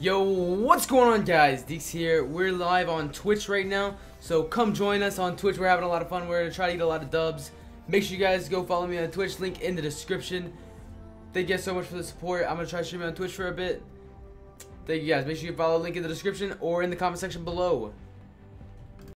Yo, what's going on guys? Deaks here. We're live on Twitch right now, so come join us on Twitch. We're having a lot of fun. We're gonna try to get a lot of dubs. Make sure you guys go follow me on Twitch, link in the description. Thank you guys so much for the support. I'm gonna try streaming on Twitch for a bit. Thank you guys. Make sure you follow link in the description or in the comment section below.